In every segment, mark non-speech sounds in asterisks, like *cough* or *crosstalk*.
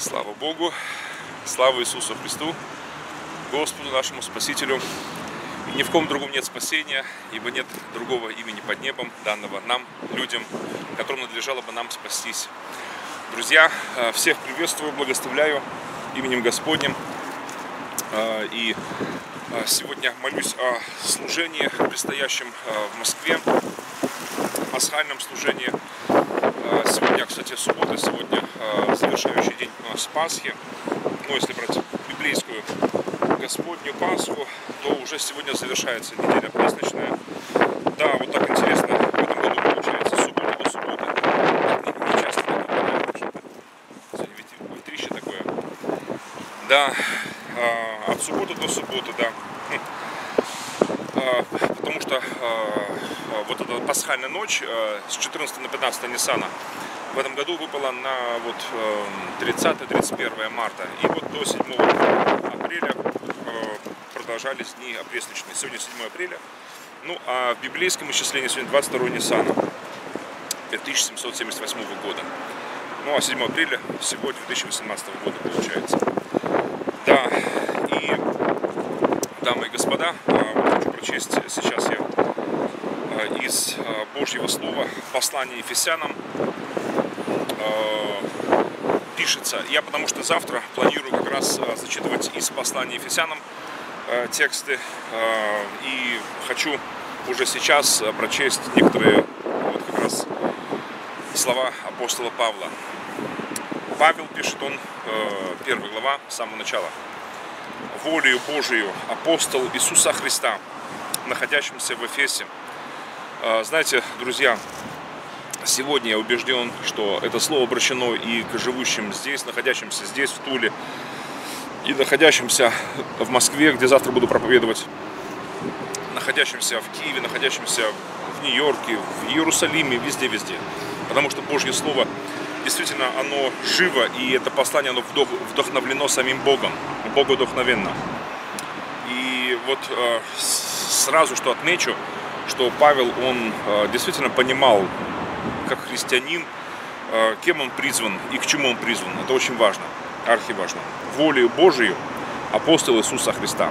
Слава Богу, слава Иисусу Христу, Господу нашему Спасителю. И ни в ком другом нет спасения, ибо нет другого имени под небом, данного нам, людям, которым надлежало бы нам спастись. Друзья, э, всех приветствую, благословляю именем Господним. Э, и э, сегодня молюсь о служении, предстоящем в Москве, пасхальном служении. Сегодня, кстати, суббота, сегодня завершающий день у нас Пасхи. Ну, если брать библейскую Господню Пасху, то уже сегодня завершается неделя праздничная. Да, вот так интересно, в этом году получается суббота до субботы. Не, часто так такое. Да, а, от субботы до субботы, да. Потому что а, вот эта пасхальная ночь с 14 на 15 Ниссана в этом году выпала на вот 30-31 эм, марта. И вот до 7 апреля э, продолжались дни опресничные. Сегодня 7 апреля. Ну, а в библейском исчислении сегодня 22 Ниссана 1778 года. Ну, а 7 апреля всего 2018 года получается. Да, и, дамы и господа, э, прочесть сейчас я э, из Божьего Слова послание Ефесянам, Э, пишется. Я потому что завтра планирую как раз э, зачитывать из послания Ефесянам э, тексты и хочу уже сейчас прочесть некоторые вот как раз слова апостола Павла. Павел пишет, он, первая глава, с самого начала. «Волею Божию апостол Иисуса Христа, находящимся в Эфесе». Знаете, друзья, Сегодня я убежден, что это слово обращено и к живущим здесь, находящимся здесь, в Туле, и находящимся в Москве, где завтра буду проповедовать, находящимся в Киеве, находящимся в Нью-Йорке, в Иерусалиме, везде-везде. Потому что Божье Слово действительно оно живо, и это послание оно вдохновлено самим Богом, Богу вдохновенно. И вот э, сразу что отмечу, что Павел, он э, действительно понимал как христианин, э, кем он призван и к чему он призван. Это очень важно, архиважно. Волею Божию апостол Иисуса Христа.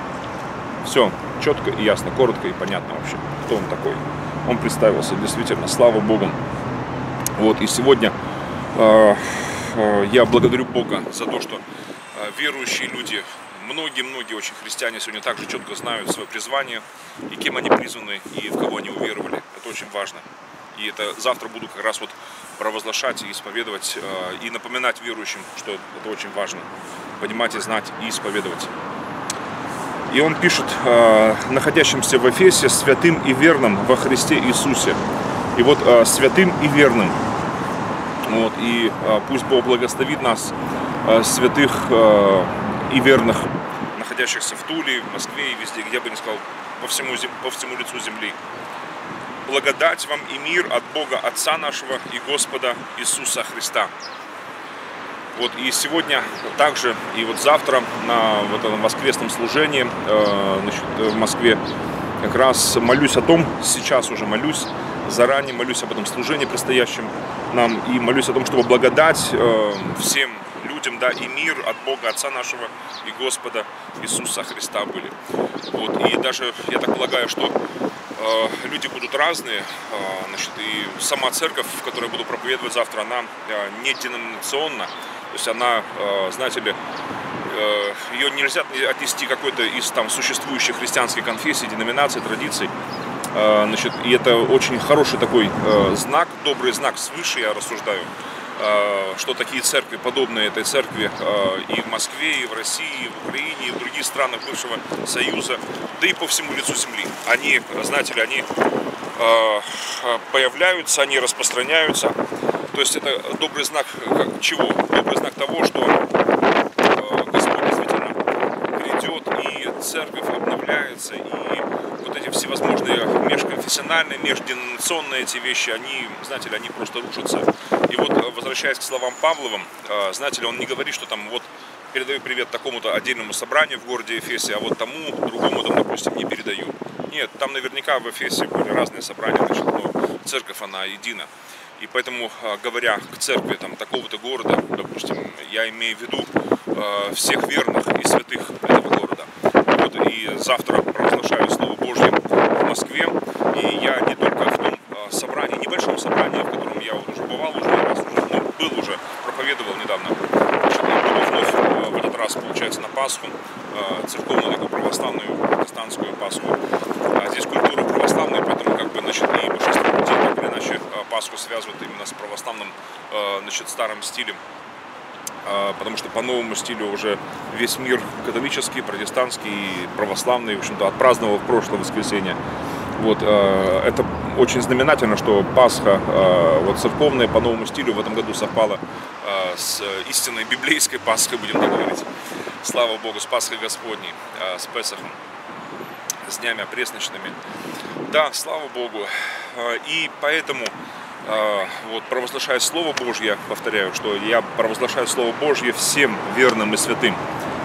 Все четко и ясно, коротко и понятно вообще, кто он такой. Он представился, действительно, слава Богу. Вот, и сегодня э, э, я благодарю Бога за то, что э, верующие люди, многие-многие очень христиане сегодня также четко знают свое призвание и кем они призваны и в кого они уверовали. Это очень важно. И это завтра буду как раз вот провозглашать и исповедовать, э, и напоминать верующим, что это очень важно. Понимать и знать, и исповедовать. И он пишет, э, находящимся в Эфесе, святым и верным во Христе Иисусе. И вот э, святым и верным. Вот, и пусть Бог благословит нас, святых и верных, находящихся в Туле, в Москве и везде, где бы ни сказал, по всему, по всему лицу земли благодать вам и мир от Бога Отца нашего и Господа Иисуса Христа. Вот и сегодня также, и вот завтра на вот этом воскресном служении э, значит, в Москве как раз молюсь о том, сейчас уже молюсь, заранее молюсь об этом служении предстоящем нам и молюсь о том, чтобы благодать э, всем людям, да, и мир от Бога Отца нашего и Господа Иисуса Христа были. Вот, и даже, я так полагаю, что Э, люди будут разные, э, значит, и сама церковь, в которой буду проповедовать завтра, она э, не деноминационна, то есть она, знаете ли, ее нельзя отнести какой-то из там существующих христианских конфессий, деноминаций, традиций. Значит, и это очень хороший такой знак, добрый знак свыше, я рассуждаю, Э, что такие церкви, подобные этой церкви э, и в Москве, и в России, и в Украине, и в других странах бывшего Союза, да и по всему лицу земли. Они, знаете ли, они э, появляются, они распространяются. То есть это добрый знак чего? Добрый знак того, что Господь действительно грядет, и церковь обновляется, и всевозможные межконфессиональные, межденоминационные эти вещи, они, знаете ли, они просто рушатся. И вот, э, возвращаясь к словам Павловым, э, знаете ли, он не говорит, что там вот передаю привет такому-то отдельному собранию в городе Эфесе, а вот тому, другому, там, допустим, не передаю. Нет, там наверняка в Эфесе были разные собрания, значит, но церковь, она едина. И поэтому, э, говоря к церкви там, такого-то города, допустим, я имею в виду э, всех верных и святых. Вот, завтра провозглашаю Слово Божье в Москве. И я не только в том э, собрании, небольшом собрании, в котором я уже бывал, уже раз уже, ну, был уже, проповедовал недавно. Буду вновь э, в этот раз, получается, на Пасху, э, церковную такую православную протестантскую Пасху. А здесь культура православная, поэтому как бы, значит, и большинство людей так или иначе Пасху связывают именно с православным, значит, старым стилем а, потому что по новому стилю уже весь мир католический, протестантский православный, в общем-то, отпраздновал в прошлое воскресенье. Вот, э, это очень знаменательно, что Пасха э, вот церковная по новому стилю в этом году совпала с истинной библейской Пасхой, будем так говорить. Слава Богу, с Пасхой Господней, с Песахом, с днями опресночными. Да, слава Богу. И поэтому а, вот, провозглашаю Слово Божье, повторяю, что я провозглашаю Слово Божье всем верным и святым.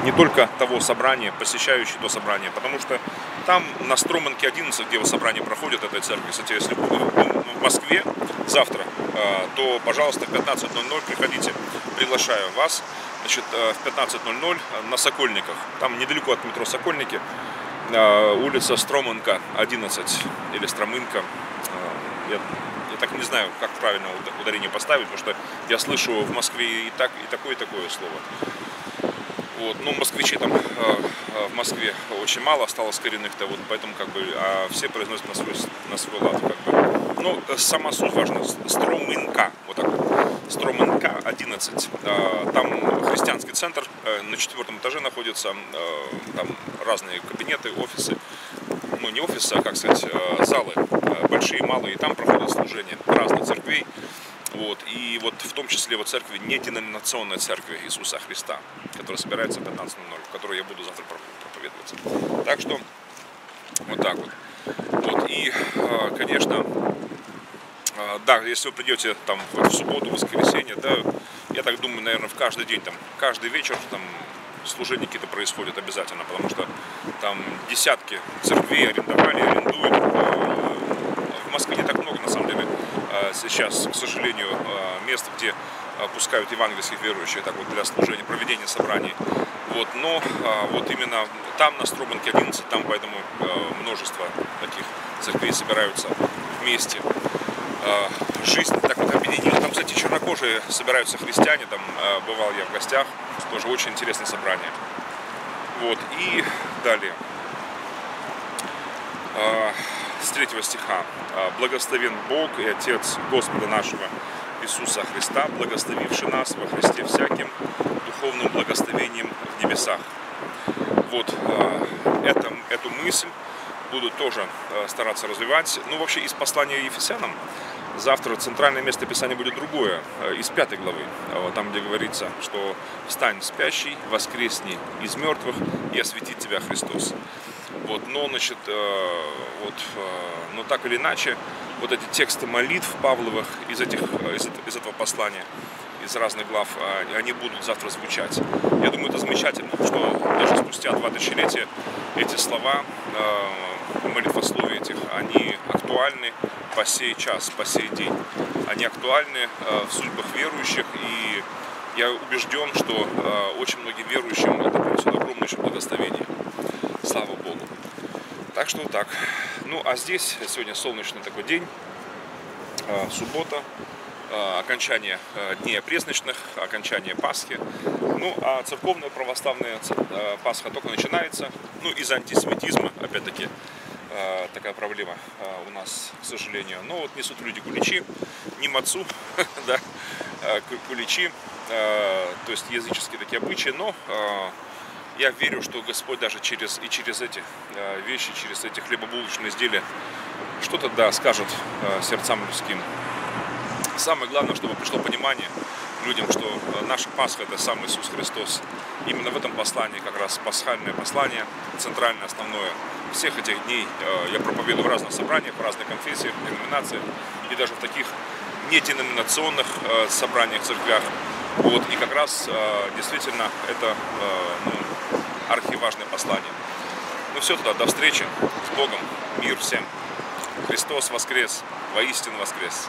Не только того собрания, посещающие то собрание, потому что там на Строманке 11, где собрание проходит этой церкви, кстати, если в Москве завтра, а, то, пожалуйста, в 15.00 приходите, приглашаю вас. Значит, э, в 15.00 на Сокольниках, там недалеко от метро Сокольники, а, улица Строманка 11 или Стромынка, я я так не знаю, как правильно ударение поставить, потому что я слышу в Москве и, так, и такое, и такое слово. Вот, ну, москвичей там э, э, в Москве очень мало осталось коренных-то, вот поэтому как бы, а все произносят на свой, на свой лад, как бы. Ну, сама суть важна. Стромынка, вот так вот. Стромынка 11. Э, там христианский центр, э, на четвертом этаже находится, э, там разные кабинеты, офисы ну не офисы, а как сказать, э, залы э, большие и малые, и там проходят служения разных церквей. Вот, и вот в том числе вот церкви, неденоминационная церковь Иисуса Христа, которая собирается в 15.00, в которой я буду завтра проповедоваться. Так что вот так вот. Вот, и, э, конечно, да, если вы придете там в субботу, воскресенье, да, я так думаю, наверное, в каждый день, там, каждый вечер, там, служения какие-то происходят обязательно, потому что там десятки церквей арендовали, арендуют. Э, в Москве не так много, на самом деле, э, сейчас, к сожалению, э, мест, где пускают евангельских верующих так вот для служения, проведения собраний. Вот, но вот именно там, на Струбанке 11, там поэтому множество таких церквей собираются вместе. Жизнь так вот объединила. Там, кстати, чернокожие собираются христиане, там бывал я в гостях, тоже очень интересное собрание. Вот, и далее. А, с третьего стиха. «А, «Благословен Бог и Отец Господа нашего Иисуса Христа, благословивший нас во Христе всяким духовным благословением в небесах». Вот а, это, эту мысль буду тоже стараться развивать. Ну, вообще, из послания Ефесянам Завтра центральное место Писания будет другое, э, из пятой главы, э, там, где говорится, что «Встань спящий, воскресни из мертвых, и осветит тебя Христос». Вот, но, значит, э, вот, но так или иначе, вот эти тексты молитв Павловых из, этих, из, из этого послания, из разных глав, они будут завтра звучать. Я думаю, это замечательно, что даже спустя два тысячелетия эти слова, молитвословия этих, они актуальны по сей час, по сей день. Они актуальны э, в судьбах верующих, и я убежден, что э, очень многим верующим это принесет огромнейшее благословение. Слава Богу. Так что так. Ну, а здесь сегодня солнечный такой день, э, суббота, окончание дней опресночных, окончание Пасхи. Ну, а церковная православная Пасха только начинается. Ну, из-за антисемитизма, опять-таки, Э, такая проблема э, у нас, к сожалению. Но вот несут люди куличи, не мацу, *laughs* да, э, куличи, то есть языческие такие обычаи, но я верю, что Господь даже через и через эти вещи, через эти хлебобулочные изделия что-то да скажет сердцам людским. Самое главное, чтобы пришло понимание людям, что наша Пасха это сам Иисус Христос. Именно в этом послании как раз пасхальное послание, центральное, основное всех этих дней э, я проповедую в разных собраниях, в разных конфессиях, деноминациях и даже в таких неденоминационных э, собраниях, церквях. Вот, и как раз э, действительно это ну, архиважное послание. Ну все тогда, до встречи с Богом, мир всем. Христос воскрес, воистину воскрес.